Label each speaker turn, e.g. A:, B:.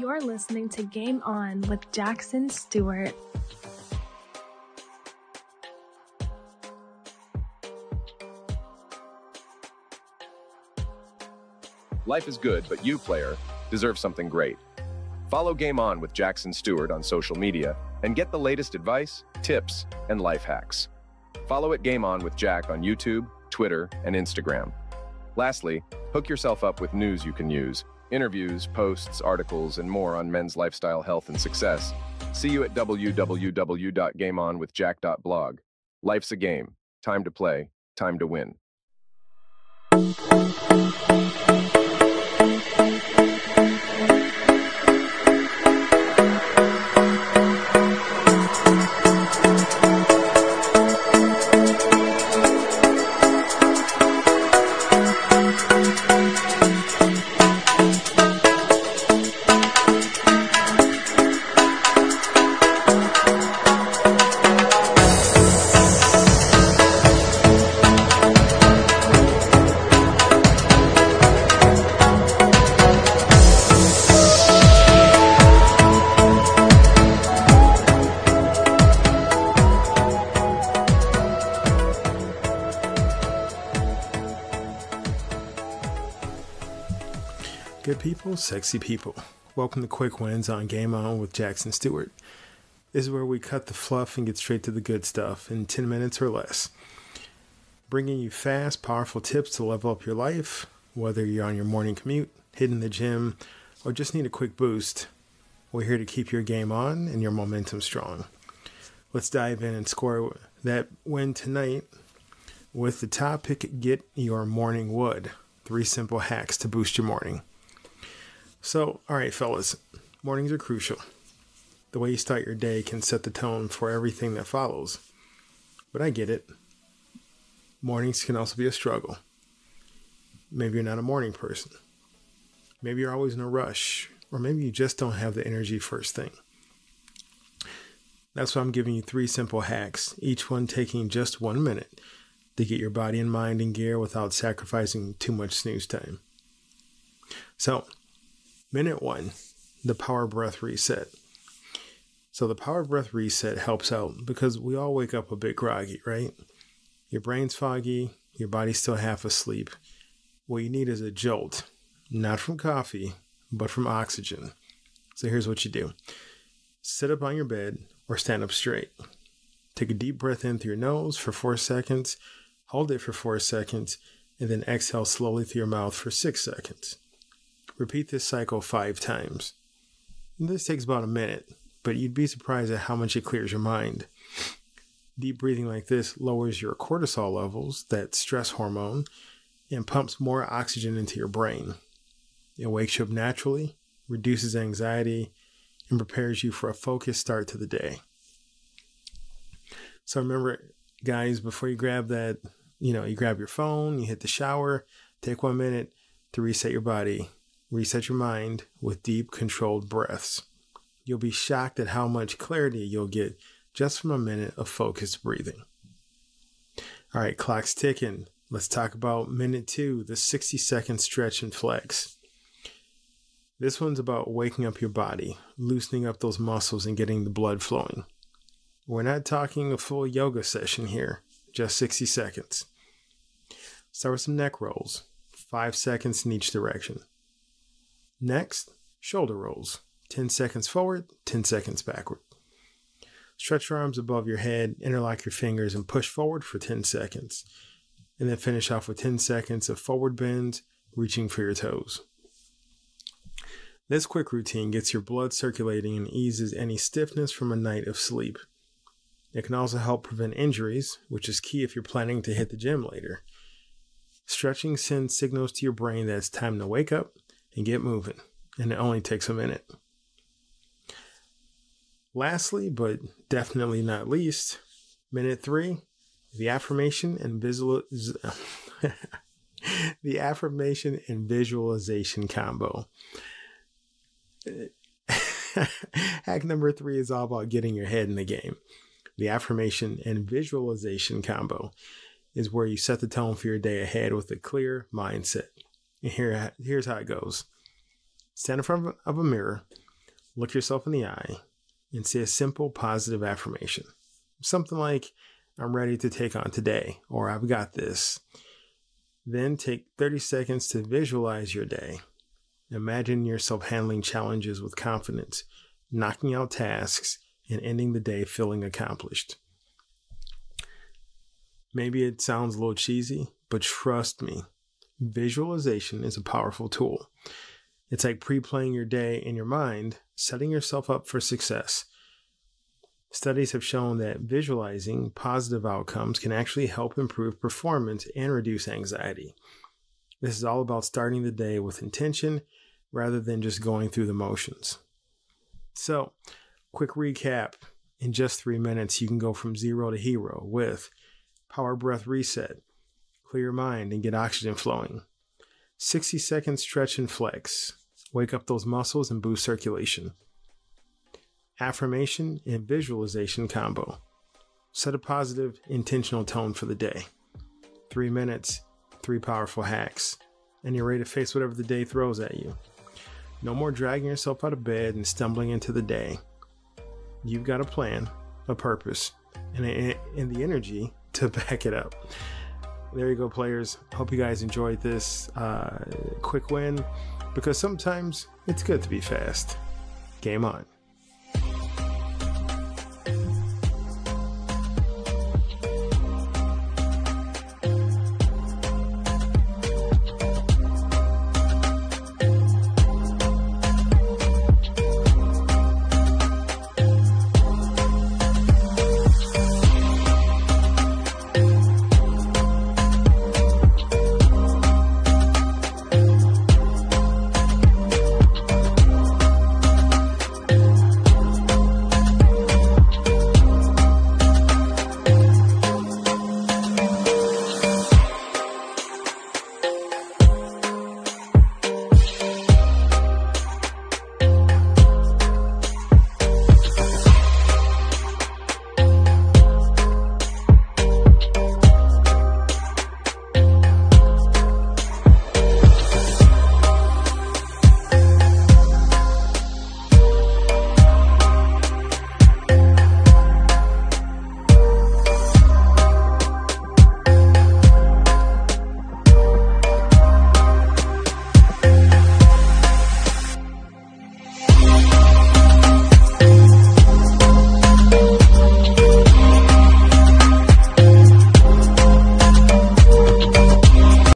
A: You're listening to Game On with Jackson Stuart.
B: Life is good, but you, player, deserve something great. Follow Game On with Jackson Stuart on social media and get the latest advice, tips, and life hacks. Follow it Game On with Jack on YouTube, Twitter, and Instagram. Lastly, hook yourself up with news you can use, interviews, posts, articles, and more on men's lifestyle, health, and success. See you at www.gameonwithjack.blog. Life's a game. Time to play. Time to win.
C: Good people, sexy people. Welcome to Quick Wins on Game On with Jackson Stuart. This is where we cut the fluff and get straight to the good stuff in 10 minutes or less. Bringing you fast, powerful tips to level up your life, whether you're on your morning commute, hitting the gym, or just need a quick boost. We're here to keep your game on and your momentum strong. Let's dive in and score that win tonight with the topic Get Your Morning Wood. Three simple hacks to boost your morning. So, all right, fellas, mornings are crucial. The way you start your day can set the tone for everything that follows. But I get it. Mornings can also be a struggle. Maybe you're not a morning person. Maybe you're always in a rush, or maybe you just don't have the energy first thing. That's why I'm giving you three simple hacks, each one taking just one minute to get your body and mind in gear without sacrificing too much snooze time. So, Minute one, the power breath reset. So, the power breath reset helps out because we all wake up a bit groggy, right? Your brain's foggy, your body's still half asleep. What you need is a jolt, not from coffee, but from oxygen. So, here's what you do sit up on your bed or stand up straight. Take a deep breath in through your nose for four seconds, hold it for four seconds, and then exhale slowly through your mouth for six seconds. Repeat this cycle five times. This takes about a minute, but you'd be surprised at how much it clears your mind. Deep breathing like this lowers your cortisol levels, that stress hormone, and pumps more oxygen into your brain. It wakes you up naturally, reduces anxiety, and prepares you for a focused start to the day. So remember, guys, before you grab that, you know, you grab your phone, you hit the shower, take one minute to reset your body reset your mind with deep, controlled breaths. You'll be shocked at how much clarity you'll get just from a minute of focused breathing. All right, clock's ticking. Let's talk about minute two, the 60 second stretch and flex. This one's about waking up your body, loosening up those muscles, and getting the blood flowing. We're not talking a full yoga session here, just 60 seconds. Start with some neck rolls, five seconds in each direction. Next, shoulder rolls 10 seconds forward, 10 seconds backward. Stretch your arms above your head, interlock your fingers, and push forward for 10 seconds. And then finish off with 10 seconds of forward bends, reaching for your toes. This quick routine gets your blood circulating and eases any stiffness from a night of sleep. It can also help prevent injuries, which is key if you're planning to hit the gym later. Stretching sends signals to your brain that it's time to wake up and get moving. And it only takes a minute. Lastly, but definitely not least, minute three, the affirmation and visual the affirmation and visualization combo. Hack number three is all about getting your head in the game. The affirmation and visualization combo is where you set the tone for your day ahead with a clear mindset. And here, here's how it goes stand in front of a mirror, look yourself in the eye and say a simple positive affirmation. Something like, I'm ready to take on today, or I've got this. Then take 30 seconds to visualize your day. Imagine yourself handling challenges with confidence, knocking out tasks, and ending the day feeling accomplished. Maybe it sounds a little cheesy, but trust me, visualization is a powerful tool. It's like pre playing your day in your mind, setting yourself up for success. Studies have shown that visualizing positive outcomes can actually help improve performance and reduce anxiety. This is all about starting the day with intention rather than just going through the motions. So, quick recap in just three minutes, you can go from zero to hero with Power Breath Reset, clear your mind and get oxygen flowing. 60 second stretch and flex, wake up those muscles and boost circulation. Affirmation and visualization combo. Set a positive, intentional tone for the day. Three minutes, three powerful hacks, and you're ready to face whatever the day throws at you. No more dragging yourself out of bed and stumbling into the day. You've got a plan, a purpose, and, and the energy to back it up. There you go, players. Hope you guys enjoyed this uh, quick win because sometimes it's good to be fast. Game on.